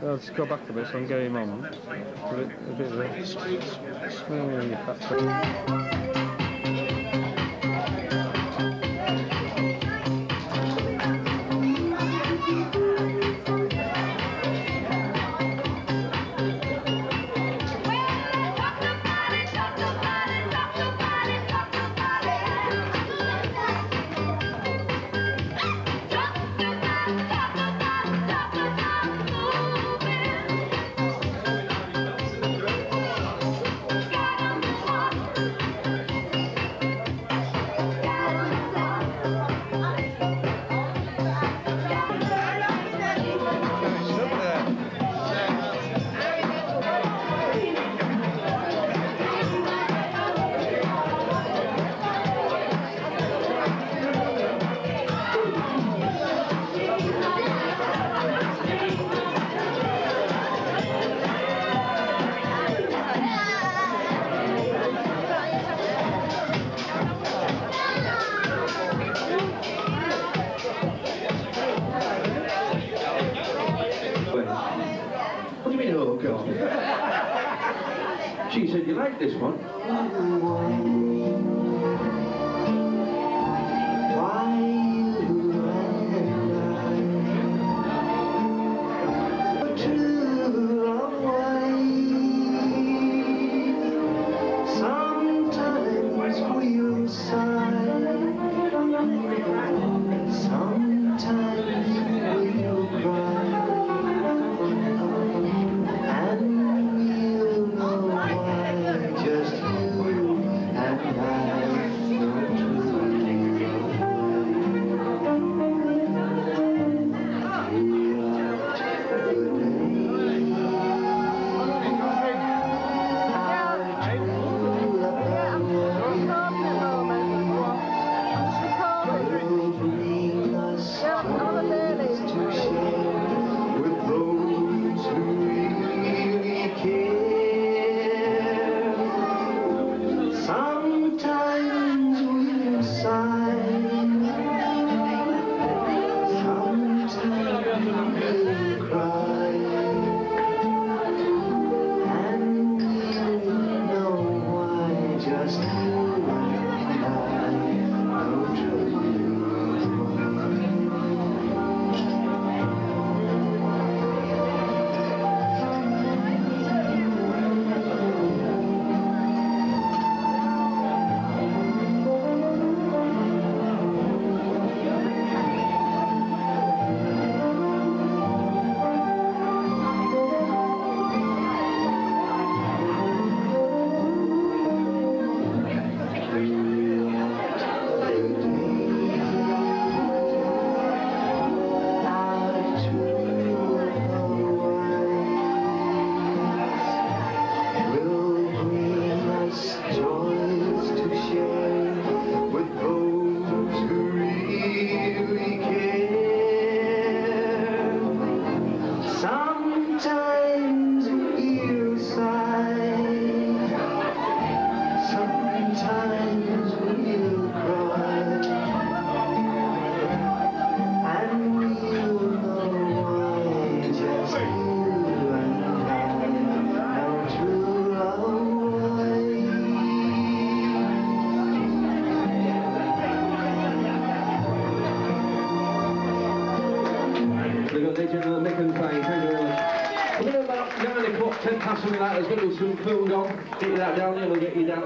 Well, just go back a bit, so I'm going on. A bit, a bit of a.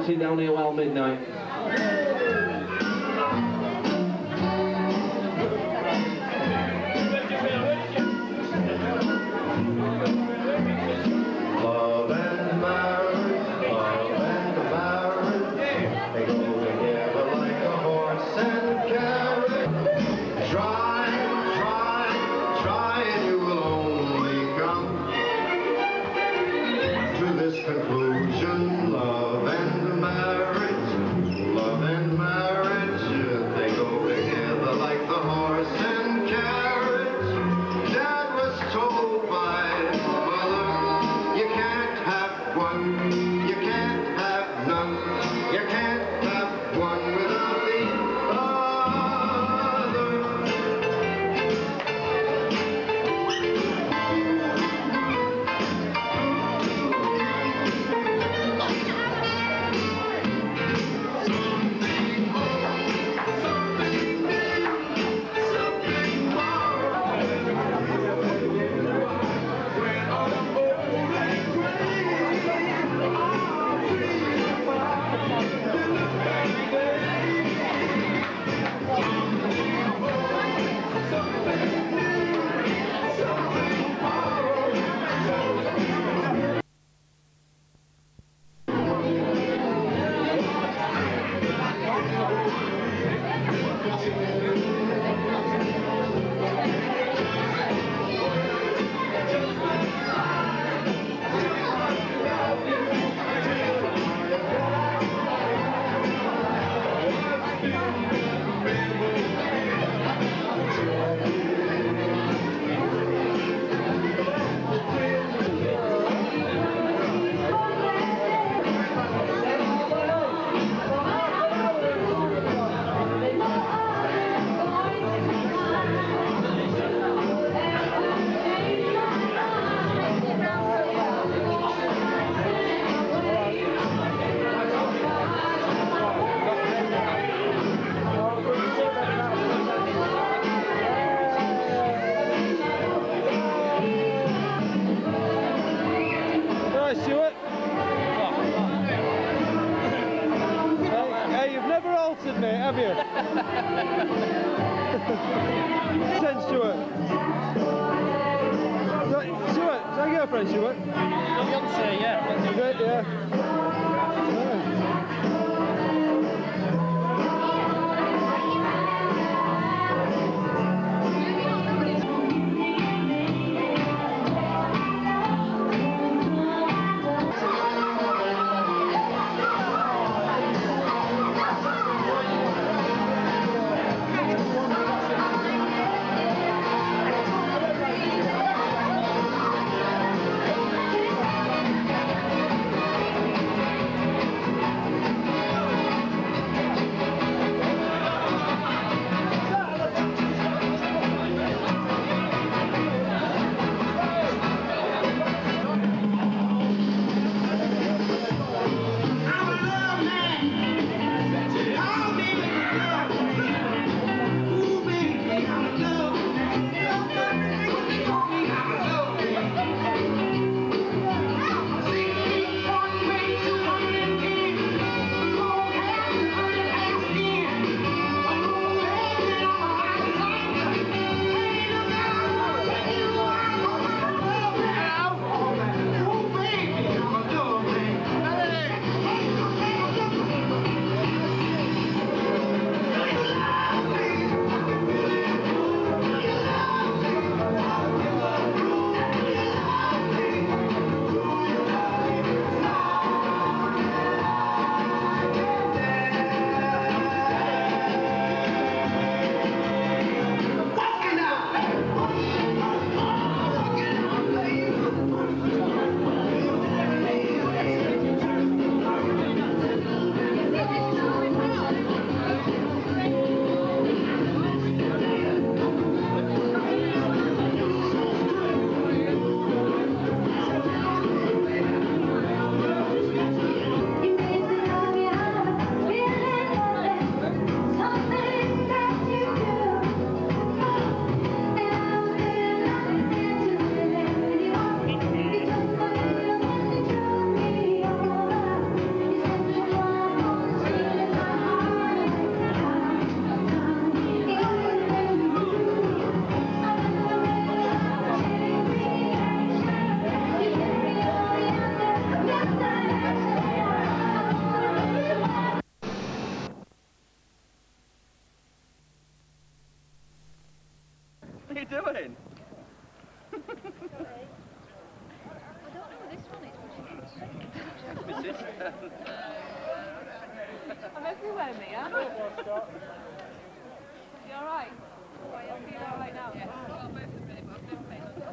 sit down there.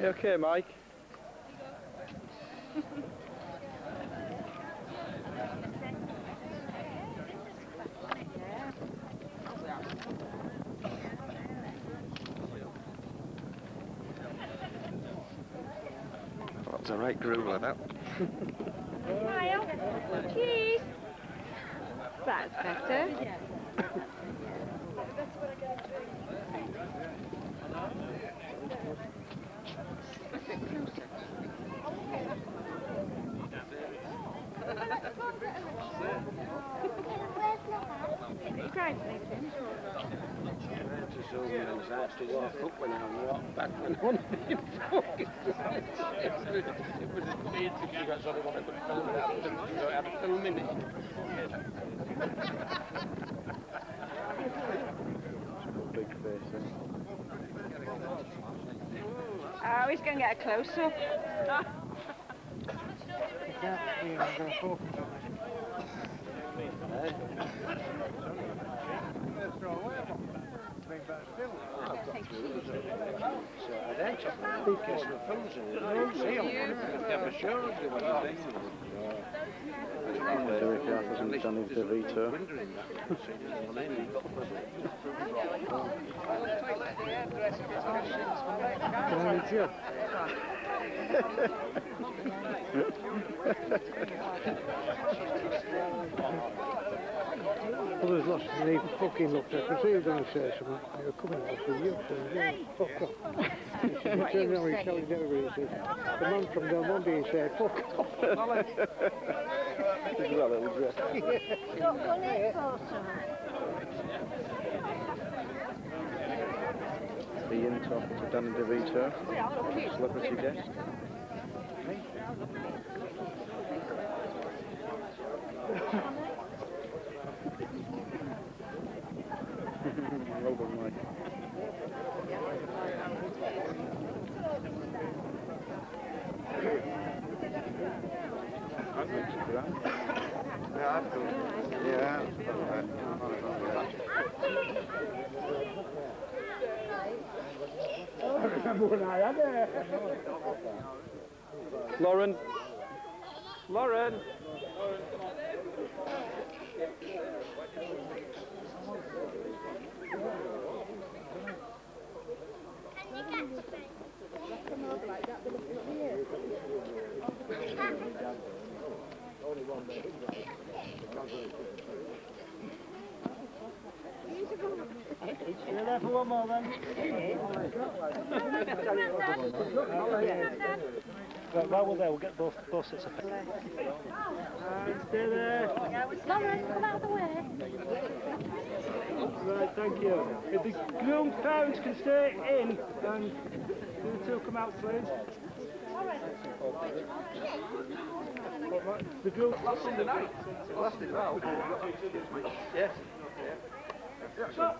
You okay, Mike? That's a right groover, that. Smile. Cheese. That's better. You cried, Nathan. Just over to walk up when I walk back when I want to be fucking It was a weird thing she got sort of wanted to film it out, didn't she? So I had to film. Big face, eh? Oh, he's going to get a close-up. So I then took the case of films and it So, you know, Come on, it's you. Well, there's lots and he fucking looked at us. He was going to say something. Uh, you're coming out for you. So yeah, fuck off. He said, turned around, he telling everybody, he said, the man from Del Monte, he said, fuck off. He's got a little dress. Ian talking to Danny DeVito, celebrity guest. well done, mate. I'd mention to that. Yeah, that's cool. Yeah, that's Lauren. Lauren. You there for one more then? Right, while we're there, we'll get both, both sets of Stay there. Lauren, come out of the way. Right, thank you. If the groom parents can stay in, and the two come out, please. The groom. Last Sunday night. Lasted well. Yes. Stop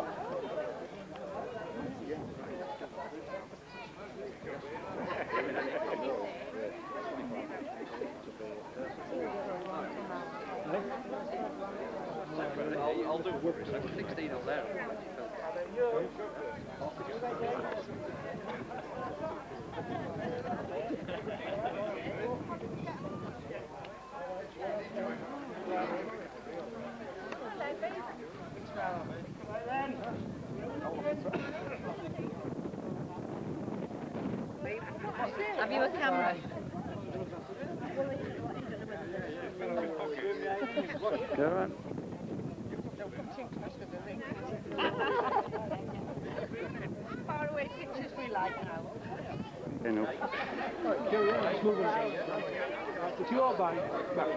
I'll, do it. So 16 on there. Have you a camera? You all right? Far away pictures we like now. Enough. Right, carry on, let's move on. Right, it's your bag. Back.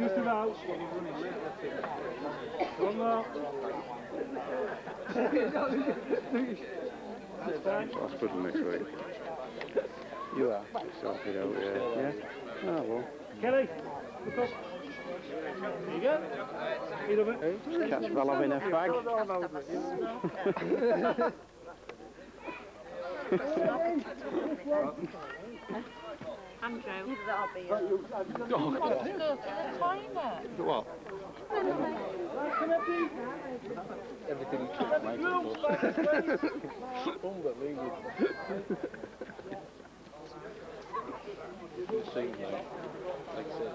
Just about. One more. That's fine. That's good next week. You are. Sort it out, yeah. Yeah? Oh, well. Kelly, look up. There you go. Eat of it. Catch off in a fag. Andrew. What? Everything you keep makes Unbelievable. You see, like, like I said,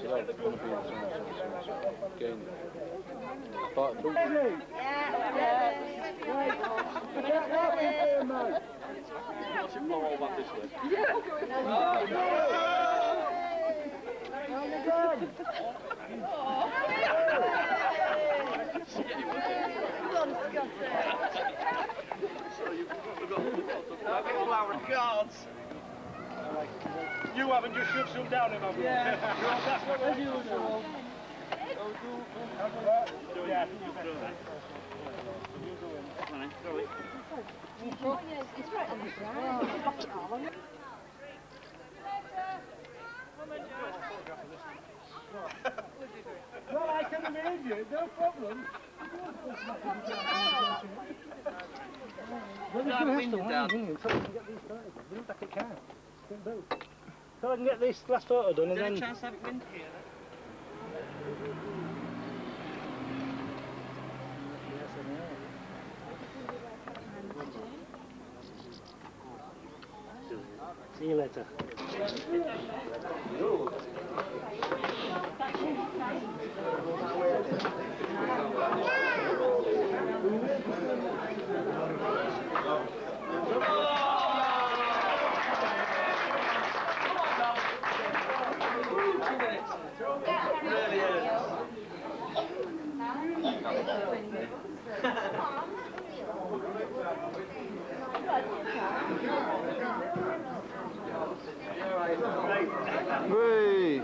she like to be in so and so and so and part two. all back this way. You haven't just shoved some down him, have you? Yeah. That's what doing. Yeah, you. Well, I can arrange it, no problem. Well, you to down. here until we can get these started. We look like can. Don't. So I can get this last photo done and Is there a then... chance to have it wind here? See you later. Really is. Whee!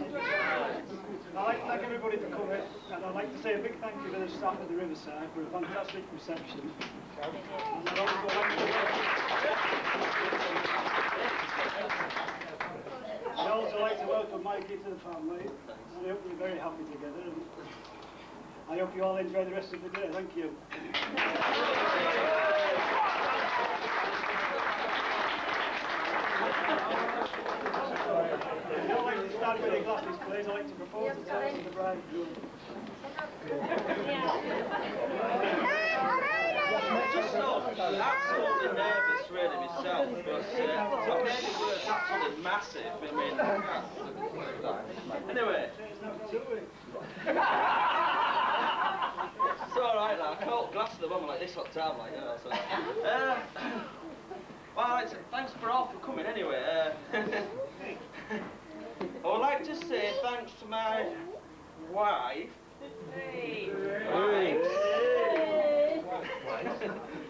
Like everybody for coming, and I'd like to say a big thank you to the staff at the Riverside for a fantastic reception. I'd also like to welcome Mikey to the family, and I hope you're very happy together, and I hope you all enjoy the rest of the day. Thank you. If you'd like to stand with your glasses, please, I'd like to propose the toast to the bridegroom. Just so absolutely nervous really myself, but uh, what made it worse, absolutely massive. I mean, anyway. It's alright now, I caught glass of the one like this hot time, like, you know, so. Uh, well, it's, thanks for all for coming anyway. Uh, I would like to say my wife. Wife.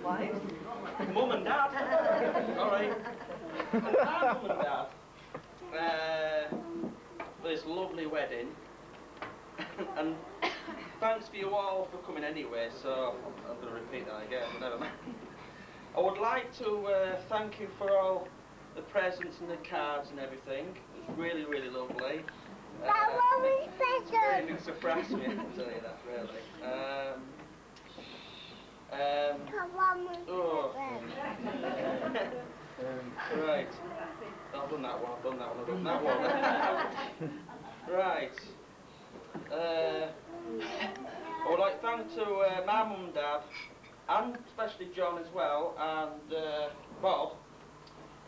Wife? Mum and dad. Alright. And my mum and dad. Uh, this lovely wedding. and thanks for you all for coming anyway, so I'm going to repeat that again, but never mind. I would like to uh, thank you for all the presents and the cards and everything. It was really, really lovely. Uh, it's really big surprise me, I can tell you that, really. Um, um, oh. right. I've done that one, I've done that one, I've done that one. right. Uh, I would like to thank to uh, my mum and dad, and especially John as well, and uh, Bob,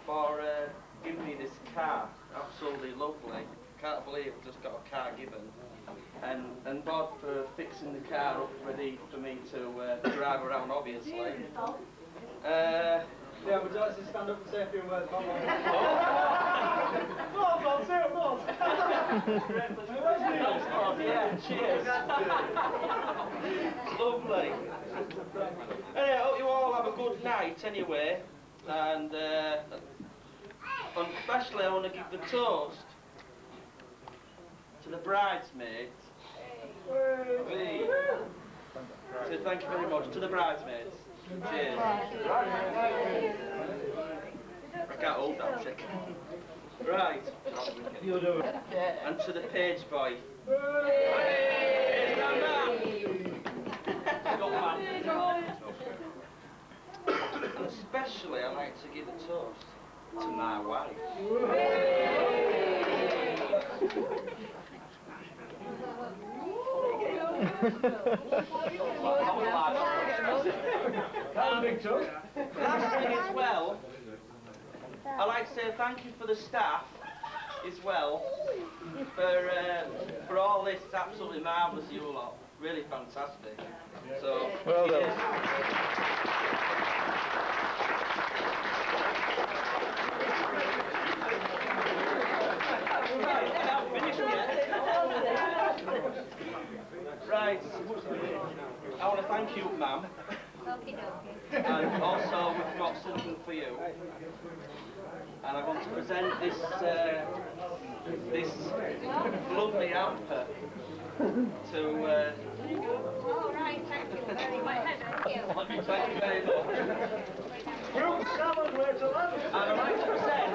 for uh, giving me this car. Absolutely lovely. I can't believe I've just got a car given. And, and Bob for fixing the car up ready for me to uh, drive around, obviously. Uh, Yeah, would you like to stand up and say a few words? On. Bob, Bob, say it, Bob. Thanks, Bob. Yeah, cheers. Lovely. Anyway, I hope you all have a good night anyway. And, uh, and especially I want to give the toast to the bridesmaids. Hey. So thank you very much to the bridesmaids. Cheers. I can't hold that trick. Right. And to the page boy. And especially I like to give a toast to my wife. Last thing as well, I'd like to say thank you for the staff as well for uh, for all this. It's absolutely marvellous, you lot. Really fantastic. So, Well done. cheers. Right, I haven't finished yet. Right. I want to thank you, ma'am. And also, we've got something for you. And I want to present this uh, this lovely hamper to. Uh, All right, thank you very much. Thank you. thank you very much. And I'd like to present,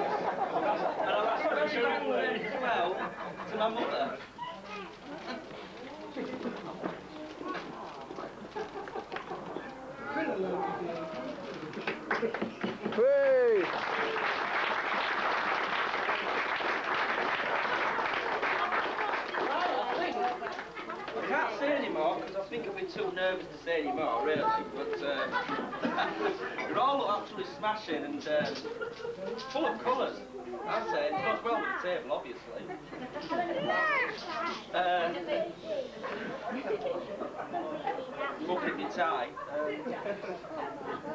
and I'd like to special thanks as well to my mother. Whee! I can't say anymore because I think I'd be too nervous to say anymore, really. But uh, you're all absolutely smashing and uh, full of colours. I'd say it goes well with the table, obviously. Uh, look at your tie. Um,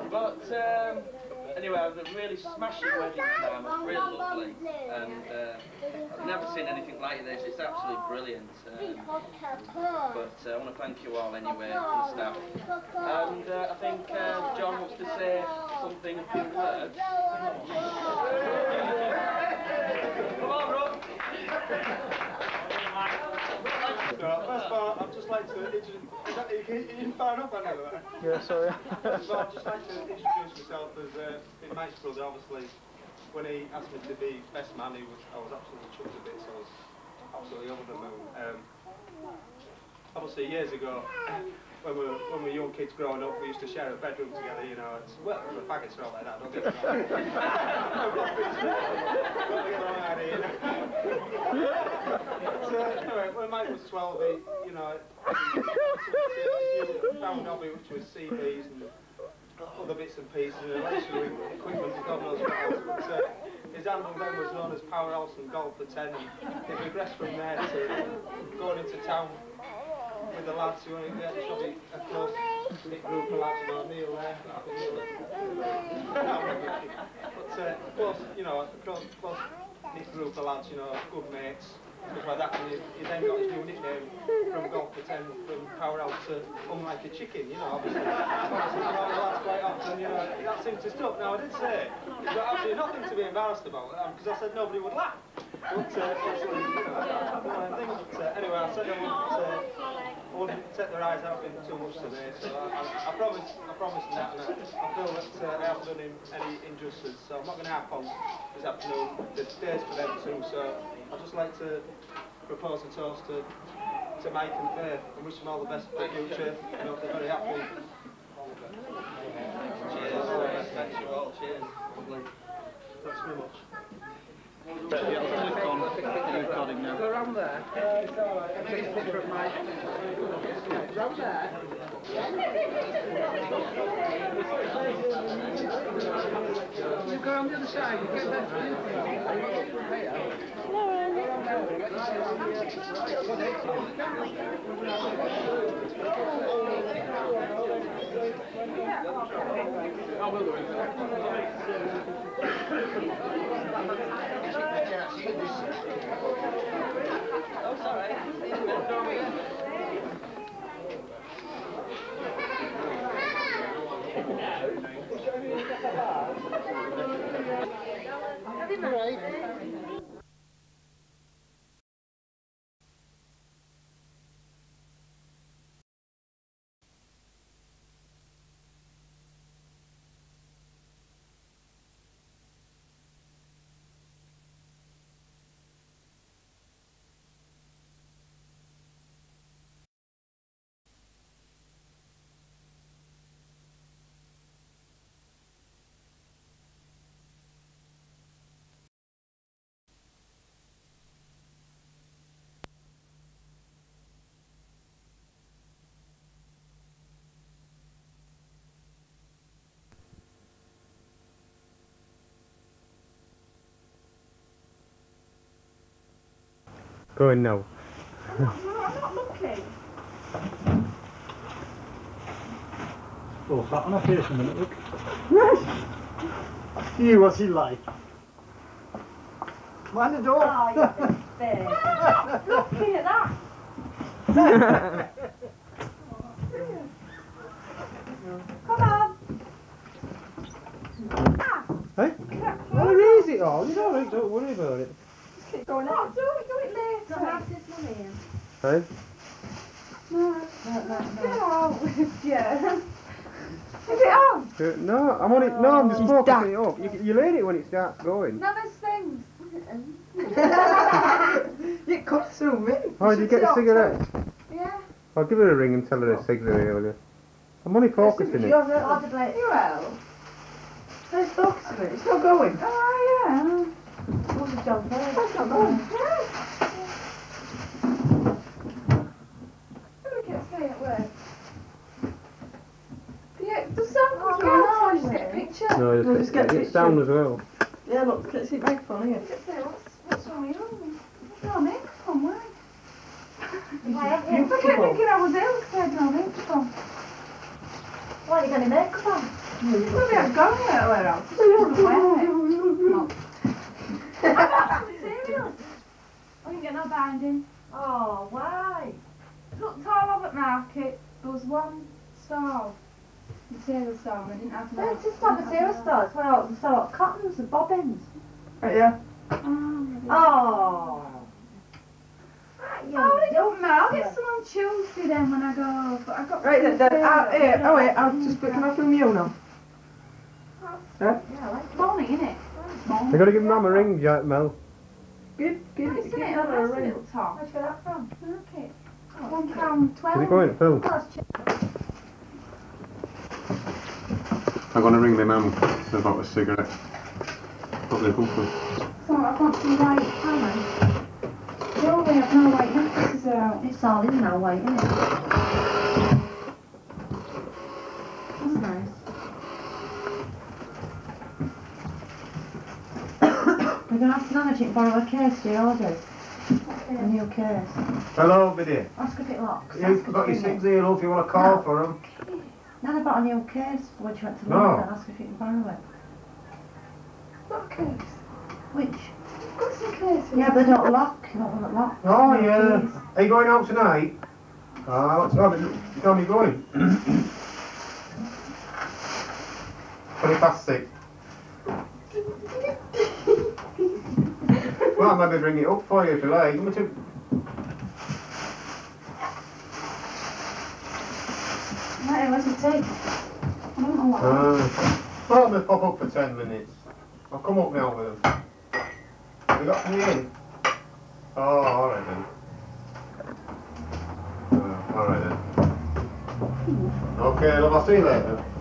but um, anyway, I had a really smashing wedding time. It was really lovely, and uh, I've never seen anything like this. It's absolutely brilliant. Um, but uh, I want to thank you all anyway, the staff. And uh, I think uh, John wants to say something, a few words. Come on, Rob. Right, first of all, I'd just like to introduce... Is that, you, you fire up, I know that. Yeah, sorry. First all, I'd just like to introduce myself as uh, in Mike's brother, obviously. When he asked me to be best man, he was, I was absolutely chuffed a bit, so I was absolutely over the moon. Um, obviously, years ago, when we, were, when we were young kids growing up, we used to share a bedroom together, you know. It's, well, we were faggots and all like that, don't get me wrong. Don't get the wrong idea, you know. But, uh, anyway, when Mike was 12, he, you know, he found hobby which was CBs and other bits and pieces and electrical equipment and God knows what else. But, uh, his handle then was known as Powerhouse and Golf for 10 and he progressed from there to going into town with the lads who only get probably a close knit group of lads, know, Neil there, I think Neil. But uh, close, you know, close, close knit group of lads, you know, good mates, stuff like that. And he, he then got his new nickname from Golf for 10 from Powerhouse to Unlike a Chicken, you know, obviously. the lads quite often, you know, that seems to stuck. Now, I did say, got absolutely nothing to be embarrassed about, because I said nobody would laugh. But, uh, obviously, you know, I don't know anything. But, uh, anyway, I said I wouldn't, uh, I wouldn't take their eyes out of him too much today, so I, I, I promise, I promise him that, I, I feel that uh, I haven't done him any injustice, so I'm not going to harp on this afternoon. The day's for them too, so I'd just like to propose a toast to, to Mike and Faith, and wish them all the best for the future, and hope they're very happy. Cheers. Thanks you all. Cheers. Lovely. Thanks very much. Go around there. Take a picture of Mike. Around there. You go around the other side. You get that. I will do it. right. Go in now. I'm not looking. Oh, fat on her face a minute, look. See what's he like. Mind the door. Oh, you big Looking at that. Come on. Ah, Hey? Where is it all? You know, don't worry about it. keep going on. Hey? No, no, no, Get out. Is it on? Uh, no, I'm on it. No, I'm just focusing it up. You, you learn it when it starts going. No, there's things. It cuts through me. Oh, did you get a cigarette? Yeah. I'll give her a ring and tell her a cigarette earlier. I'm only focusing it. You're right. Possibly. Well, let's focus on it. It's not going. Oh, yeah. What's the job there? That's not going. Look at say at work. Yeah, the sound comes Oh, out. no, Just get a. No, We'll just just get get, a get picture. as well. Yeah, look, let's see microphone here. What's, what's wrong with you? No microphone, why? Why I kept thinking I was ill because I had no microphone. Why are you going to make up on? Maybe I've gone anywhere else. Serious? I didn't get no binding. Oh, why? Looked all over at market. There was one stall. The tailor stall. and I didn't have no. It's just like a zero star. It's where I sell like cottons and bobbins. Right, yeah. Oh. Oh, it don't matter. I'll get some on Tuesday then when I go. But I got Right, then, then, uh, tailor. here, oh wait, I'll just put, can I film you now? Yeah, I like Morning, innit? Morning. You gotta give Mum a ring, Jack Mel. Give, give, Nice, give isn't it? her A a ring. little top. Where'd you get that from? Okay. One pound Is twelve. it going, Phil? That's cheap. I'm gonna ring my mum about a cigarette. Probably hopeful. So I want some white hammer. They only have no white necklaces out. It's all in now, white, isn't it? That's nice. We're gonna have to manage it, borrow a case for your orders. A new case. Hello, Biddy. Ask if it locks. You've got your it's things here, if you want to call for them. None about a new case when she went to No. and asked if you can borrow it. What case? Which? Got some cases. Yeah, but they don't locked. You want one that locks. Oh, No yeah. keys. Are you going out tonight? Ah, what time, what time are you going? Twenty past six. well, maybe bring it up for you if you like. Give me two. Right, what's it take? I don't know what. Uh, well, they pop up for ten minutes. I'll come up now with them. You got me in? Oh, alright then. Uh, alright then. Okay, love, I'll see you later.